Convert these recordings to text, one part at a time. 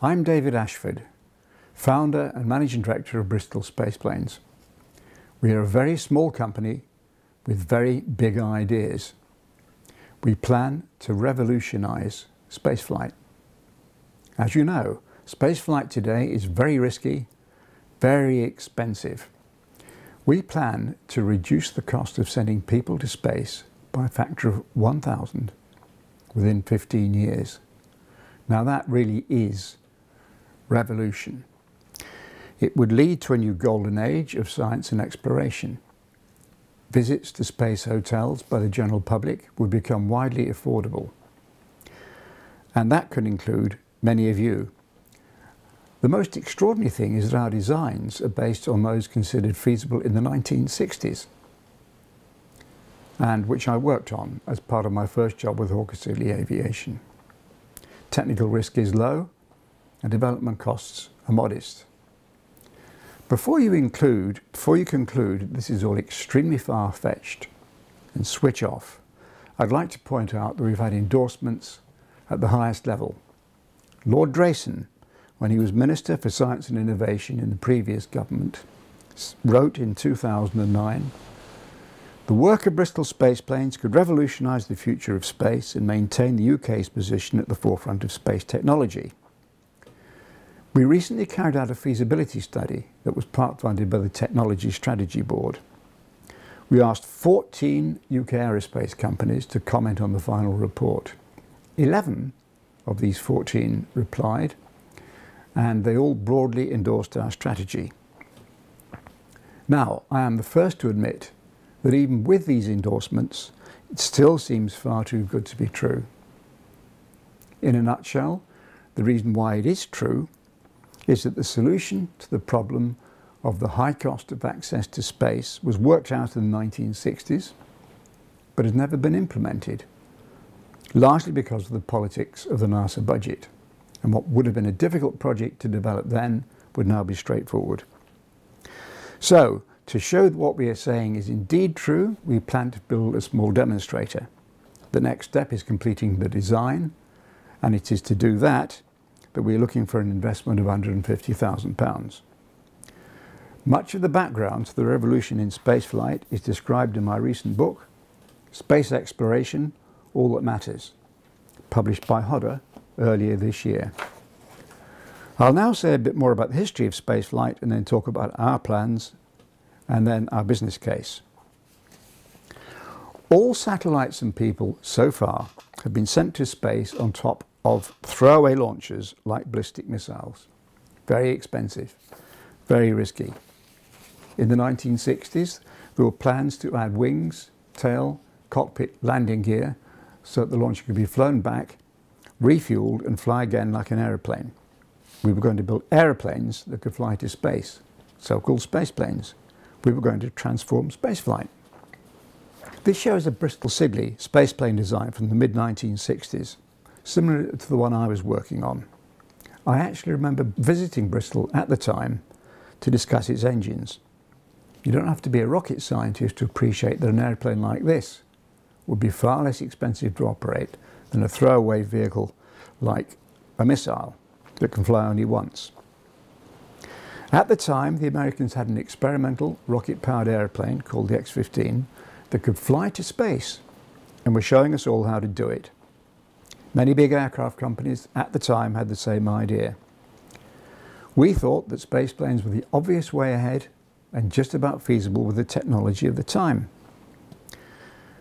I'm David Ashford, founder and managing director of Bristol Spaceplanes. We are a very small company with very big ideas. We plan to revolutionise spaceflight. As you know, spaceflight today is very risky, very expensive. We plan to reduce the cost of sending people to space by a factor of 1,000 within 15 years. Now that really is revolution. It would lead to a new golden age of science and exploration. Visits to space hotels by the general public would become widely affordable. And that could include many of you. The most extraordinary thing is that our designs are based on those considered feasible in the 1960s and which I worked on as part of my first job with Hawker Siddeley Aviation. Technical risk is low and development costs are modest. Before you include, before you conclude this is all extremely far-fetched and switch off, I'd like to point out that we've had endorsements at the highest level. Lord Drayson when he was Minister for Science and Innovation in the previous government, wrote in 2009 The work of Bristol Spaceplanes could revolutionise the future of space and maintain the UK's position at the forefront of space technology. We recently carried out a feasibility study that was part funded by the Technology Strategy Board. We asked 14 UK aerospace companies to comment on the final report. 11 of these 14 replied, and they all broadly endorsed our strategy. Now, I am the first to admit that even with these endorsements, it still seems far too good to be true. In a nutshell, the reason why it is true is that the solution to the problem of the high cost of access to space was worked out in the 1960s, but has never been implemented, largely because of the politics of the NASA budget and what would have been a difficult project to develop then would now be straightforward. So, to show that what we are saying is indeed true, we plan to build a small demonstrator. The next step is completing the design, and it is to do that that we're looking for an investment of £150,000. Much of the background to the revolution in spaceflight is described in my recent book, Space Exploration, All That Matters, published by Hodder earlier this year. I'll now say a bit more about the history of spaceflight and then talk about our plans and then our business case. All satellites and people so far have been sent to space on top of throwaway launchers like ballistic missiles. Very expensive, very risky. In the 1960s, there were plans to add wings, tail, cockpit, landing gear so that the launcher could be flown back refueled and fly again like an aeroplane. We were going to build aeroplanes that could fly to space, so-called space planes. We were going to transform spaceflight. This shows a Bristol Siddeley spaceplane design from the mid-1960s, similar to the one I was working on. I actually remember visiting Bristol at the time to discuss its engines. You don't have to be a rocket scientist to appreciate that an airplane like this would be far less expensive to operate than a throwaway vehicle like a missile that can fly only once. At the time, the Americans had an experimental rocket-powered airplane called the X-15 that could fly to space and were showing us all how to do it. Many big aircraft companies at the time had the same idea. We thought that spaceplanes were the obvious way ahead and just about feasible with the technology of the time.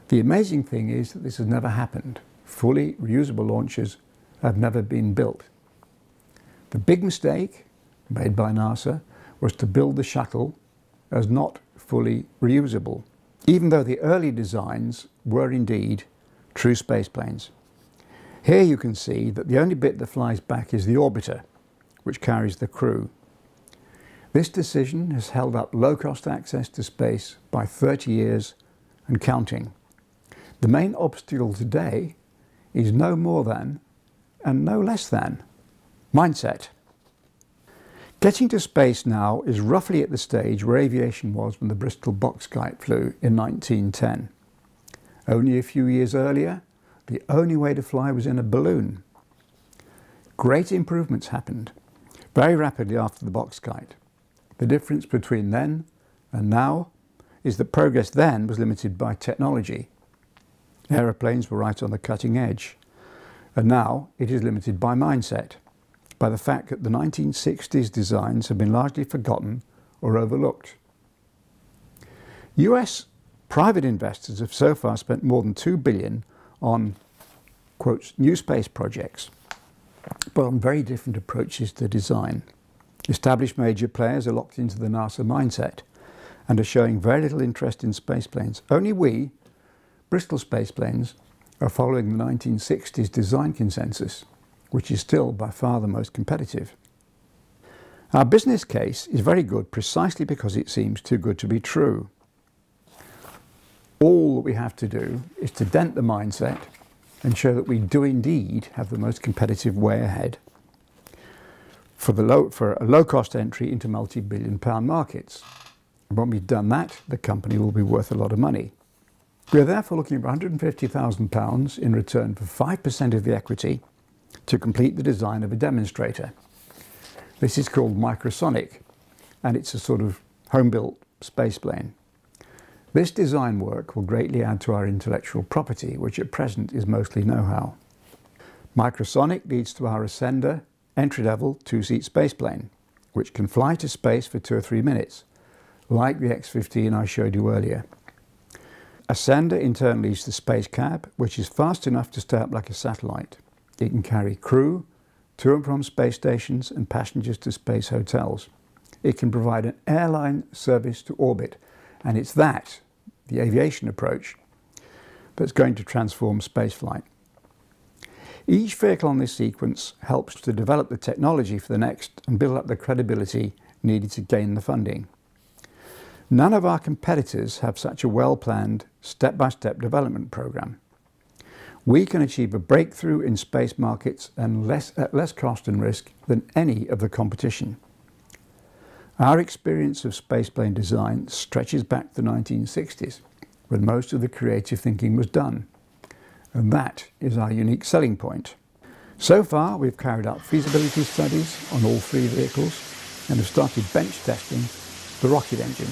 The amazing thing is that this has never happened fully reusable launchers have never been built. The big mistake made by NASA was to build the shuttle as not fully reusable, even though the early designs were indeed true spaceplanes. Here you can see that the only bit that flies back is the orbiter, which carries the crew. This decision has held up low-cost access to space by 30 years and counting. The main obstacle today is no more than and no less than mindset. Getting to space now is roughly at the stage where aviation was when the Bristol box kite flew in 1910. Only a few years earlier, the only way to fly was in a balloon. Great improvements happened very rapidly after the box kite. The difference between then and now is that progress then was limited by technology. Aeroplanes were right on the cutting edge. And now it is limited by mindset, by the fact that the 1960s designs have been largely forgotten or overlooked. US private investors have so far spent more than 2 billion on quotes new space projects, but on very different approaches to design. Established major players are locked into the NASA mindset and are showing very little interest in spaceplanes. Only we, Bristol Spaceplanes, are following the 1960s design consensus, which is still by far the most competitive. Our business case is very good precisely because it seems too good to be true. All that we have to do is to dent the mindset and show that we do indeed have the most competitive way ahead for, the low, for a low-cost entry into multi-billion pound markets. When we've done that, the company will be worth a lot of money. We are therefore looking for £150,000 in return for 5% of the equity to complete the design of a demonstrator. This is called Microsonic, and it's a sort of home-built space plane. This design work will greatly add to our intellectual property, which at present is mostly know-how. Microsonic leads to our Ascender entry-level two-seat spaceplane, which can fly to space for two or three minutes, like the X-15 I showed you earlier. Ascender in turn leads the space cab, which is fast enough to stay up like a satellite. It can carry crew to and from space stations and passengers to space hotels. It can provide an airline service to orbit, and it's that, the aviation approach, that's going to transform spaceflight. Each vehicle on this sequence helps to develop the technology for the next and build up the credibility needed to gain the funding. None of our competitors have such a well-planned, step-by-step development program. We can achieve a breakthrough in space markets and less, at less cost and risk than any of the competition. Our experience of spaceplane design stretches back to the 1960s, when most of the creative thinking was done. And that is our unique selling point. So far, we've carried out feasibility studies on all three vehicles and have started bench testing the rocket engine.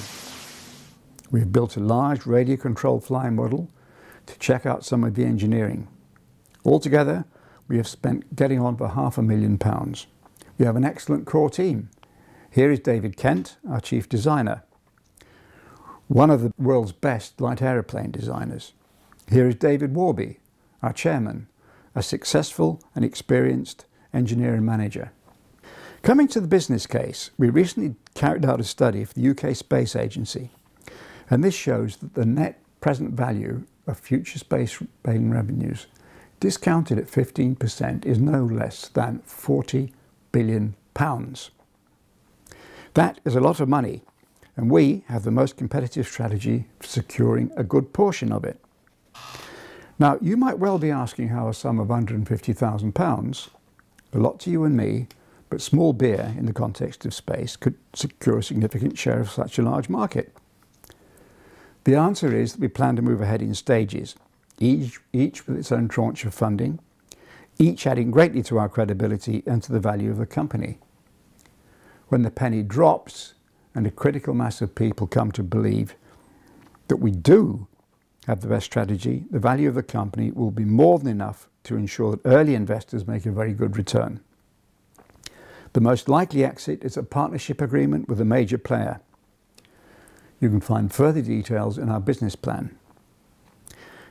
We've built a large radio controlled flying model to check out some of the engineering. Altogether, we have spent getting on for half a million pounds. We have an excellent core team. Here is David Kent, our chief designer, one of the world's best light aeroplane designers. Here is David Warby, our chairman, a successful and experienced engineer and manager. Coming to the business case, we recently carried out a study for the UK Space Agency, and this shows that the net present value of future space revenues, discounted at 15%, is no less than 40 billion pounds. That is a lot of money, and we have the most competitive strategy for securing a good portion of it. Now, you might well be asking how a sum of £150,000, a lot to you and me, but small beer in the context of space, could secure a significant share of such a large market. The answer is that we plan to move ahead in stages, each, each with its own tranche of funding, each adding greatly to our credibility and to the value of the company. When the penny drops and a critical mass of people come to believe that we do have the best strategy, the value of the company will be more than enough to ensure that early investors make a very good return. The most likely exit is a partnership agreement with a major player. You can find further details in our business plan.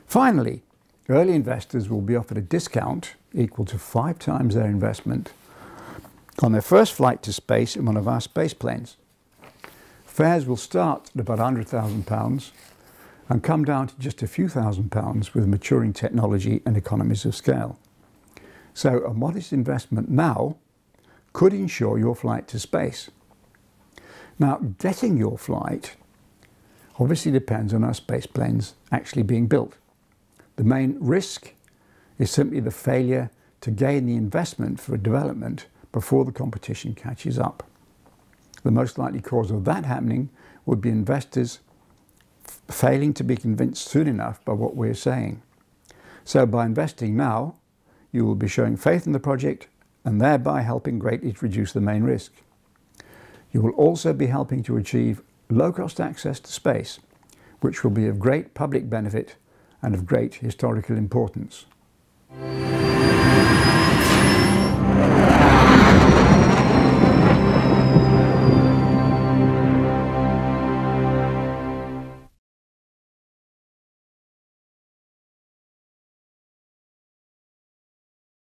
Finally, early investors will be offered a discount equal to five times their investment on their first flight to space in one of our space planes. Fares will start at about £100,000 and come down to just a few thousand pounds with maturing technology and economies of scale. So a modest investment now could ensure your flight to space. Now, getting your flight obviously depends on our space planes actually being built. The main risk is simply the failure to gain the investment for development before the competition catches up. The most likely cause of that happening would be investors failing to be convinced soon enough by what we're saying. So by investing now, you will be showing faith in the project and thereby helping greatly to reduce the main risk. You will also be helping to achieve low-cost access to space, which will be of great public benefit and of great historical importance.